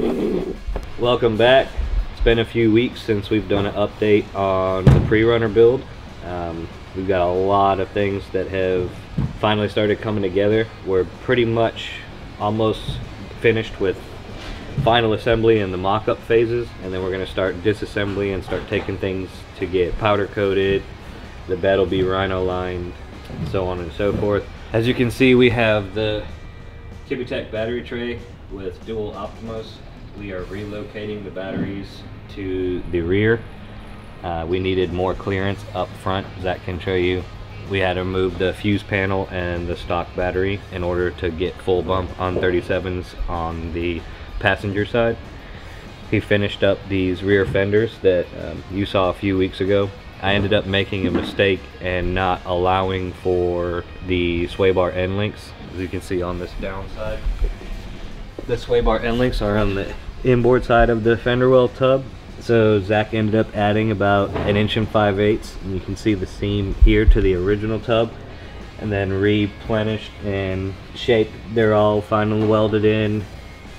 Welcome back. It's been a few weeks since we've done an update on the pre-runner build. Um, we've got a lot of things that have finally started coming together. We're pretty much almost finished with final assembly and the mock-up phases and then we're going to start disassembly and start taking things to get powder coated the bed will be rhino lined so on and so forth as you can see we have the Kibbetech battery tray with dual Optimas we are relocating the batteries to the rear uh, we needed more clearance up front Zach can show you we had to move the fuse panel and the stock battery in order to get full bump on 37s on the passenger side. He finished up these rear fenders that um, you saw a few weeks ago. I ended up making a mistake and not allowing for the sway bar end links, as you can see on this downside. The sway bar end links are on the inboard side of the fender well tub. So Zach ended up adding about an inch and 5 eighths, and you can see the seam here to the original tub, and then replenished and shaped. They're all finally welded in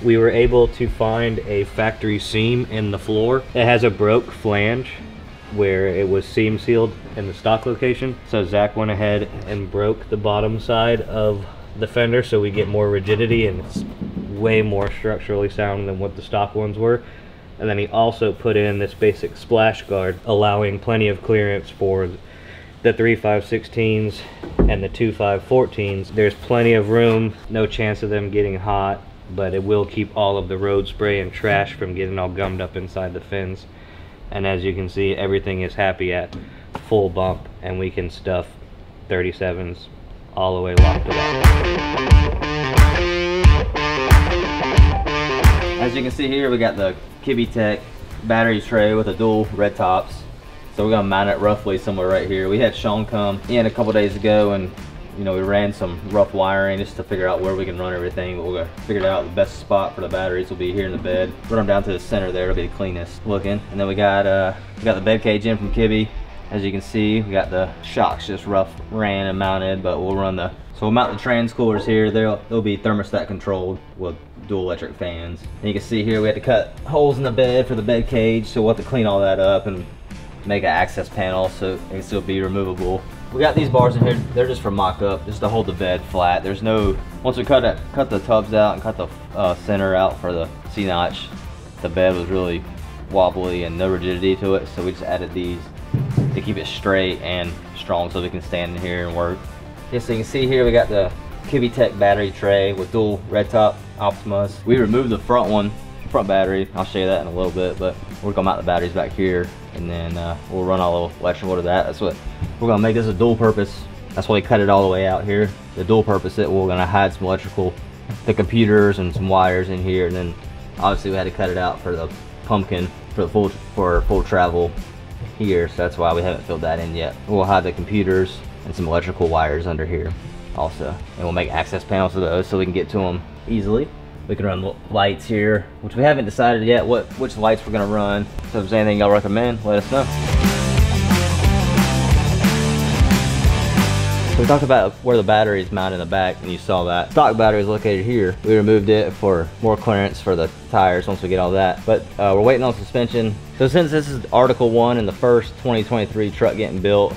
we were able to find a factory seam in the floor. It has a broke flange where it was seam sealed in the stock location. So Zach went ahead and broke the bottom side of the fender so we get more rigidity and way more structurally sound than what the stock ones were. And then he also put in this basic splash guard allowing plenty of clearance for the 3.516s and the 2.514s. There's plenty of room, no chance of them getting hot but it will keep all of the road spray and trash from getting all gummed up inside the fins. And as you can see, everything is happy at full bump and we can stuff 37s all the way locked to As you can see here, we got the Kibbetech battery tray with a dual red tops. So we're gonna mount it roughly somewhere right here. We had Sean come in a couple days ago and you know, we ran some rough wiring just to figure out where we can run everything, but gonna figure out the best spot for the batteries will be here in the bed. Run them down to the center there, it'll be the cleanest looking. And then we got uh, we got the bed cage in from Kibby. As you can see, we got the shocks just rough ran and mounted, but we'll run the, so we'll mount the trans coolers here. They'll, they'll be thermostat controlled with dual electric fans. And you can see here we had to cut holes in the bed for the bed cage, so we'll have to clean all that up and make an access panel so it can still be removable. We got these bars in here, they're just for mock-up, just to hold the bed flat. There's no, once we cut it, cut the tubs out and cut the uh, center out for the C-notch, the bed was really wobbly and no rigidity to it, so we just added these to keep it straight and strong so we can stand in here and work. Yes, so you can see here we got the Kibbetech battery tray with dual red top Optimas. We removed the front one, front battery. I'll show you that in a little bit, but we're gonna mount the batteries back here and then uh, we'll run all the electrical to that. That's what we're gonna make this a dual purpose. That's why we cut it all the way out here. The dual purpose it we're gonna hide some electrical, the computers and some wires in here, and then obviously we had to cut it out for the pumpkin for the full for full travel here. So that's why we haven't filled that in yet. We'll hide the computers and some electrical wires under here also, and we'll make access panels for those so we can get to them easily. We can run lights here, which we haven't decided yet what which lights we're gonna run. So if there's anything y'all recommend, let us know. We talked about where the battery is mounted in the back, and you saw that. Stock battery is located here. We removed it for more clearance for the tires once we get all that. But uh, we're waiting on suspension. So since this is Article 1 and the first 2023 truck getting built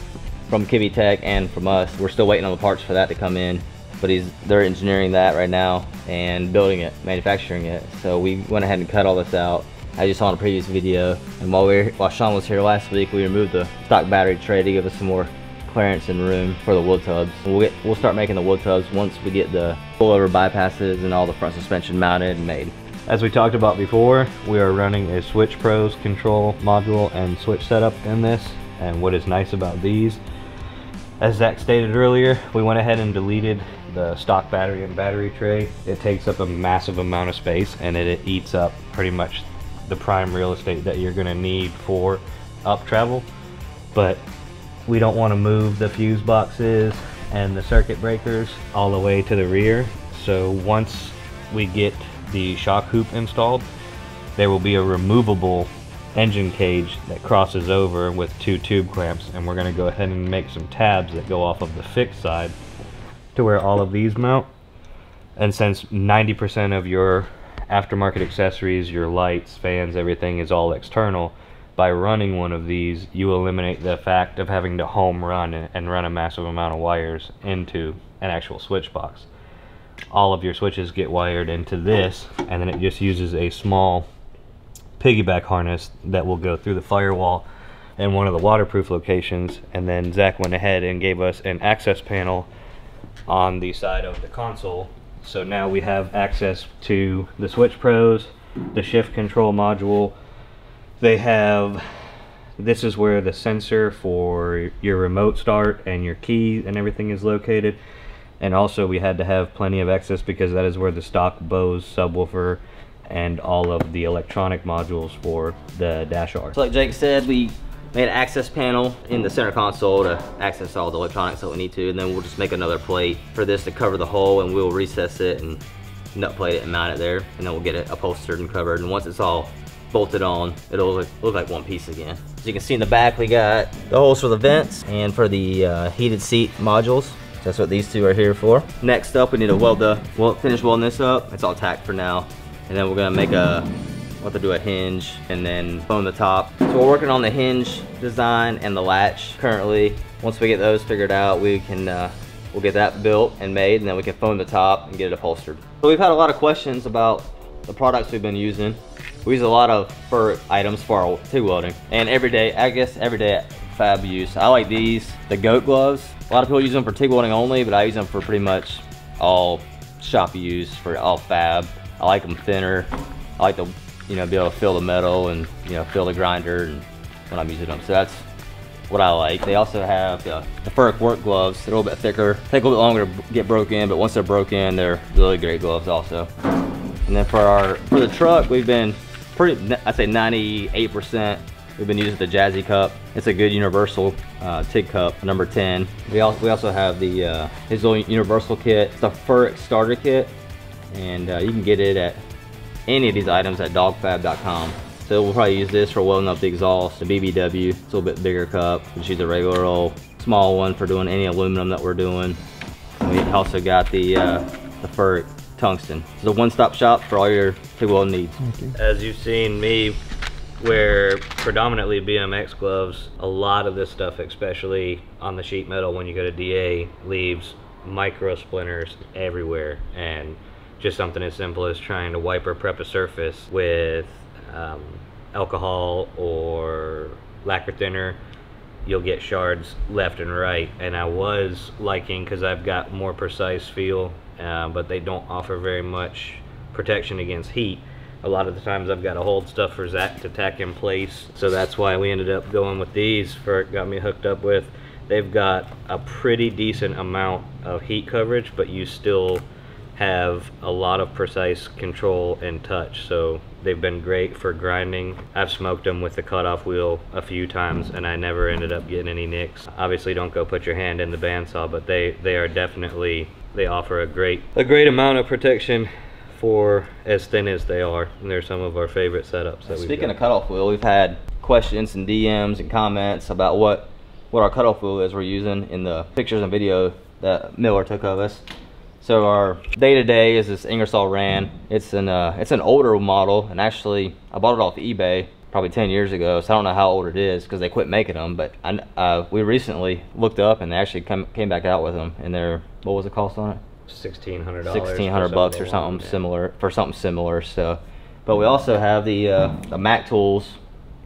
from Kibbetech and from us, we're still waiting on the parts for that to come in but he's they're engineering that right now and building it, manufacturing it. So we went ahead and cut all this out. I just saw in a previous video, and while we were, while Sean was here last week, we removed the stock battery tray to give us some more clearance and room for the wood tubs. We'll get we'll start making the wood tubs once we get the over bypasses and all the front suspension mounted and made. As we talked about before, we are running a Switch Pros control module and switch setup in this. And what is nice about these, as Zach stated earlier, we went ahead and deleted the stock battery and battery tray, it takes up a massive amount of space and it, it eats up pretty much the prime real estate that you're going to need for up travel. But we don't want to move the fuse boxes and the circuit breakers all the way to the rear. So once we get the shock hoop installed, there will be a removable engine cage that crosses over with two tube clamps and we're going to go ahead and make some tabs that go off of the fixed side to where all of these mount. And since 90% of your aftermarket accessories, your lights, fans, everything is all external. By running one of these, you eliminate the fact of having to home run and run a massive amount of wires into an actual switch box. All of your switches get wired into this, and then it just uses a small piggyback harness that will go through the firewall and one of the waterproof locations. And then Zach went ahead and gave us an access panel on the side of the console. So now we have access to the Switch Pros, the shift control module. They have, this is where the sensor for your remote start and your key and everything is located. And also we had to have plenty of access because that is where the stock Bose subwoofer and all of the electronic modules for the Dash are. So like Jake said, we made an access panel in the center console to access all the electronics that we need to, and then we'll just make another plate for this to cover the hole, and we'll recess it and nut plate it and mount it there, and then we'll get it upholstered and covered, and once it's all bolted on, it'll look, look like one piece again. As you can see in the back, we got the holes for the vents and for the uh, heated seat modules. That's what these two are here for. Next up, we need to weld the, well, finish welding this up. It's all tacked for now. And then we're gonna make a what to do a hinge and then foam the top. So we're working on the hinge design and the latch currently. Once we get those figured out, we can uh, we'll get that built and made and then we can foam the top and get it upholstered. So we've had a lot of questions about the products we've been using. We use a lot of fur items for our TIG welding and every day, I guess every day fab use. I like these, the goat gloves. A lot of people use them for TIG welding only, but I use them for pretty much all shop use for all fab. I like them thinner. I like to, you know, be able to feel the metal and, you know, feel the grinder and when I'm using them. So that's what I like. They also have the, the work gloves. They're a little bit thicker. Take a little bit longer to get broken, but once they're broken, they're really great gloves also. And then for our, for the truck, we've been pretty, I'd say 98%, we've been using the Jazzy Cup. It's a good universal uh, TIG cup, number 10. We also, we also have the, uh, his little universal kit. It's the Furick starter kit. And uh, you can get it at any of these items at dogfab.com. So we'll probably use this for welding up the exhaust, the BBW. It's a little bit bigger cup. Just use a regular old small one for doing any aluminum that we're doing. we also got the uh, the Furick tungsten. It's a one-stop shop for all your TIG welding needs. As you've seen me wear predominantly BMX gloves, a lot of this stuff, especially on the sheet metal when you go to DA, leaves micro splinters everywhere. And just something as simple as trying to wipe or prep a surface with um, alcohol or lacquer thinner you'll get shards left and right. And I was liking because I've got more precise feel uh, but they don't offer very much protection against heat. A lot of the times I've got to hold stuff for Zach to tack in place. So that's why we ended up going with these. For got me hooked up with they've got a pretty decent amount of heat coverage but you still have a lot of precise control and touch. So they've been great for grinding. I've smoked them with the cutoff wheel a few times and i never ended up getting any nicks. Obviously don't go put your hand in the bandsaw but they they are definitely they offer a great a great amount of protection for as thin as they are and they're some of our favorite setups that we speaking of cutoff wheel we've had questions and dms and comments about what what our cutoff wheel is we're using in the pictures and video that miller took of us so our day-to-day -day is this Ingersoll Rand. It's an uh, it's an older model, and actually I bought it off eBay probably 10 years ago, so I don't know how old it is because they quit making them. But I, uh, we recently looked up and they actually come, came back out with them, and they're what was the cost on it? Sixteen hundred dollars. Sixteen hundred bucks or something yeah. similar for something similar. So, but we also have the uh, the Mac Tools.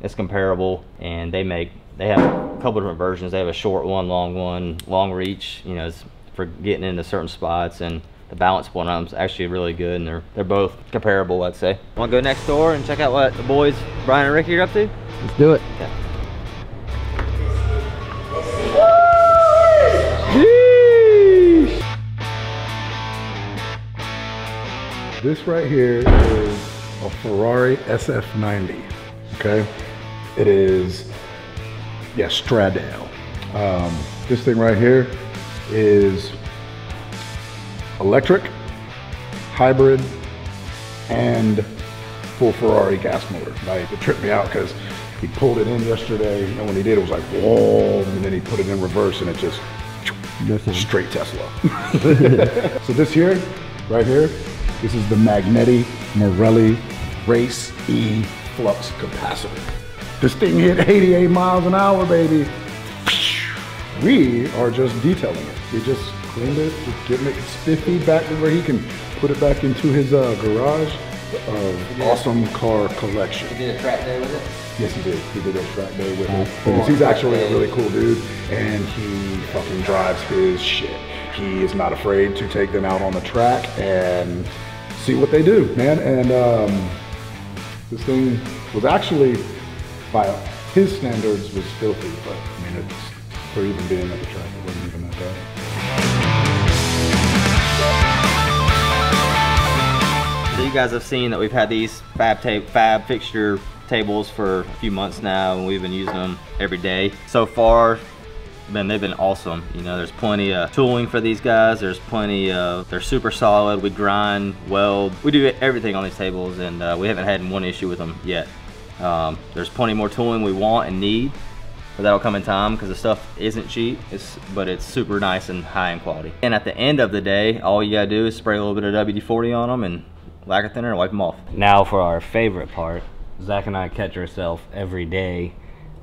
It's comparable, and they make they have a couple different versions. They have a short one, long one, long reach. You know, it's for getting into certain spots and the balance point on them is actually really good and they're they're both comparable I'd say. Want to go next door and check out what the boys Bryan and Ricky are up to? Let's do it. Okay. This right here is a Ferrari SF90, okay? It is, yeah, Stradale. Um, this thing right here is electric, hybrid, and full Ferrari gas motor. Like, it tripped me out because he pulled it in yesterday, and when he did, it was like, whoa, and then he put it in reverse, and it just straight Tesla. so this here, right here, this is the Magneti Marelli Race E flux capacitor. This thing hit 88 miles an hour, baby. We are just detailing it. We just cleaned it, just getting it spiffy back to where he can put it back into his uh, garage of awesome car collection. He did a track day with it? Yes, he did. He did a track day with it. Because he's actually a really cool dude, and he fucking drives his shit. He is not afraid to take them out on the track and see what they do, man. And um, this thing was actually, by his standards, was filthy. But I mean, it's for even being at the track, it wasn't even that bad. So you guys have seen that we've had these fab tape, fab fixture tables for a few months now, and we've been using them every day. So far, man, they've been awesome. You know, there's plenty of tooling for these guys. There's plenty of, they're super solid. We grind, weld, we do everything on these tables, and uh, we haven't had one issue with them yet. Um, there's plenty more tooling we want and need, but that'll come in time because the stuff isn't cheap, it's, but it's super nice and high in quality. And at the end of the day, all you gotta do is spray a little bit of WD-40 on them and lacquer thinner and wipe them off. Now for our favorite part, Zach and I catch ourselves every day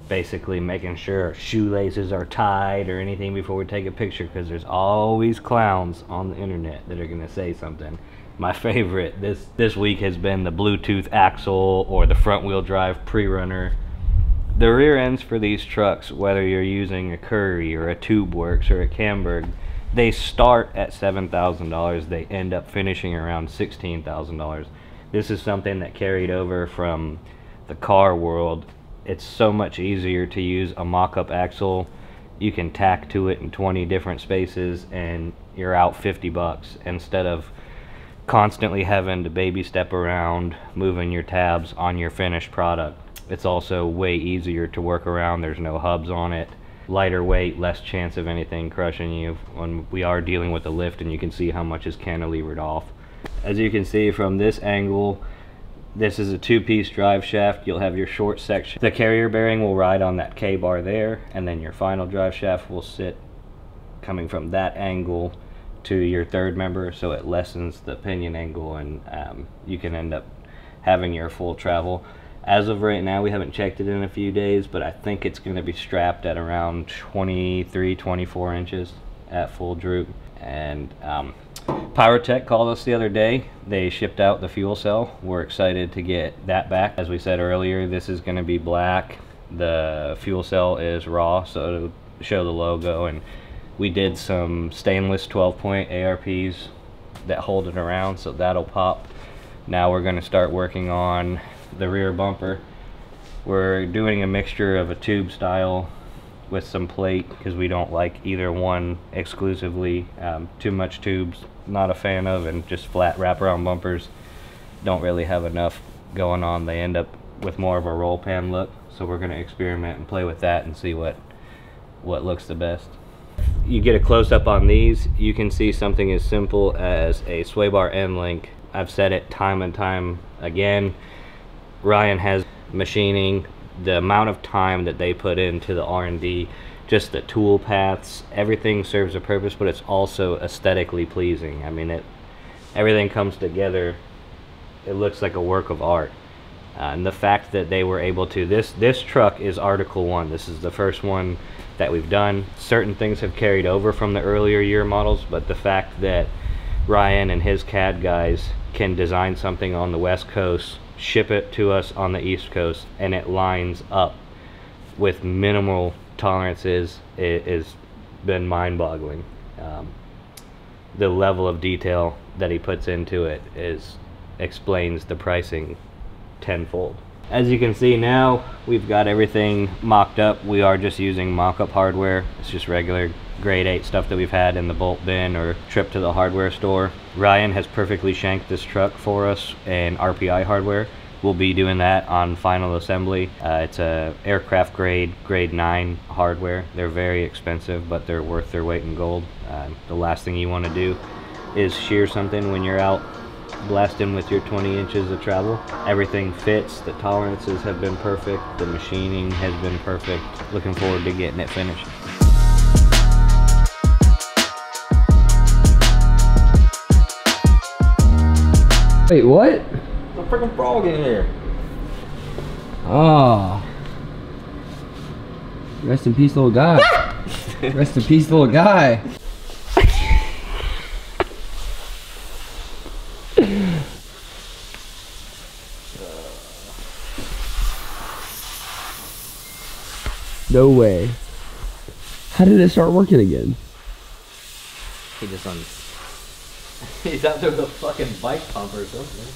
basically making sure shoelaces are tied or anything before we take a picture because there's always clowns on the internet that are going to say something. My favorite this this week has been the Bluetooth axle or the front wheel drive pre-runner. The rear ends for these trucks, whether you're using a Currie or a Tube Works or a Camburg, they start at $7,000. They end up finishing around $16,000. This is something that carried over from the car world. It's so much easier to use a mock-up axle. You can tack to it in 20 different spaces and you're out 50 bucks instead of constantly having to baby step around moving your tabs on your finished product. It's also way easier to work around. There's no hubs on it. Lighter weight, less chance of anything crushing you when we are dealing with the lift and you can see how much is cantilevered off. As you can see from this angle, this is a two-piece drive shaft. You'll have your short section. The carrier bearing will ride on that K-bar there, and then your final drive shaft will sit coming from that angle to your third member, so it lessens the pinion angle, and um, you can end up having your full travel. As of right now, we haven't checked it in a few days, but I think it's going to be strapped at around 23, 24 inches at full droop. And um, Pyrotect called us the other day. They shipped out the fuel cell. We're excited to get that back. As we said earlier, this is going to be black. The fuel cell is raw, so to show the logo. And we did some stainless 12 point ARPs that hold it around, so that'll pop. Now we're going to start working on the rear bumper. We're doing a mixture of a tube style with some plate because we don't like either one exclusively. Um, too much tubes, not a fan of, and just flat wraparound bumpers don't really have enough going on. They end up with more of a roll pan look. So we're going to experiment and play with that and see what what looks the best. You get a close up on these, you can see something as simple as a sway bar end link. I've said it time and time again. Ryan has machining, the amount of time that they put into the R&D, just the tool paths, everything serves a purpose, but it's also aesthetically pleasing. I mean, it everything comes together. It looks like a work of art. Uh, and the fact that they were able to this this truck is article one this is the first one that we've done certain things have carried over from the earlier year models but the fact that ryan and his cad guys can design something on the west coast ship it to us on the east coast and it lines up with minimal tolerances it has been mind-boggling um, the level of detail that he puts into it is explains the pricing tenfold. As you can see now, we've got everything mocked up. We are just using mock-up hardware. It's just regular grade 8 stuff that we've had in the bolt bin or trip to the hardware store. Ryan has perfectly shanked this truck for us in RPI hardware. We'll be doing that on final assembly. Uh, it's a aircraft grade, grade 9 hardware. They're very expensive, but they're worth their weight in gold. Uh, the last thing you want to do is shear something when you're out blasting with your 20 inches of travel. Everything fits, the tolerances have been perfect, the machining has been perfect. Looking forward to getting it finished. Wait, what? A freaking frog in here. Oh. Rest in peace, little guy. Ah! Rest in peace, little guy. No way. How did it start working again? He just on. He's out there with a fucking bike pump or something.